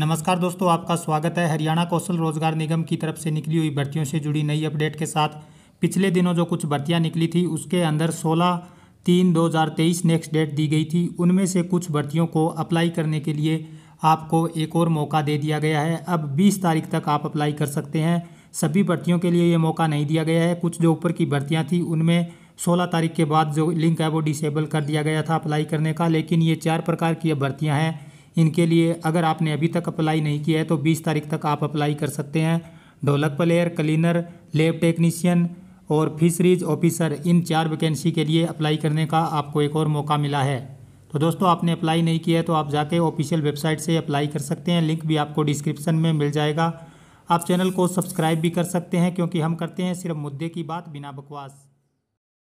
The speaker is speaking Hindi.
नमस्कार दोस्तों, आपका स्वागत है हरियाणा कौशल रोज़गार निगम की तरफ़ से निकली हुई भर्तियों से जुड़ी नई अपडेट के साथ। पिछले दिनों जो कुछ भर्तियाँ निकली थी, उसके अंदर 16 तीन 2023 नेक्स्ट डेट दी गई थी। उनमें से कुछ भर्तियों को अप्लाई करने के लिए आपको एक और मौका दे दिया गया है। अब 20 तारीख तक आप अप्लाई कर सकते हैं। सभी भर्तियों के लिए ये मौका नहीं दिया गया है। कुछ जो ऊपर की भर्तियाँ थी, उनमें सोलह तारीख के बाद जो लिंक है वो डिसेबल कर दिया गया था अप्लाई करने का। लेकिन ये चार प्रकार की भर्तियाँ हैं। इनके लिए अगर आपने अभी तक अप्लाई नहीं किया है तो बीस तारीख तक आप अप्लाई कर सकते हैं। Dholak player cleaner lab technician और फिशरीज ऑफिसर इन चार वैकेंसी के लिए अप्लाई करने का आपको एक और मौका मिला है। तो दोस्तों, आपने अप्लाई नहीं किया है तो आप जाके ऑफिशियल वेबसाइट से अप्लाई कर सकते हैं। लिंक भी आपको डिस्क्रिप्शन में मिल जाएगा। आप चैनल को सब्सक्राइब भी कर सकते हैं, क्योंकि हम करते हैं सिर्फ़ मुद्दे की बात, बिना बकवास।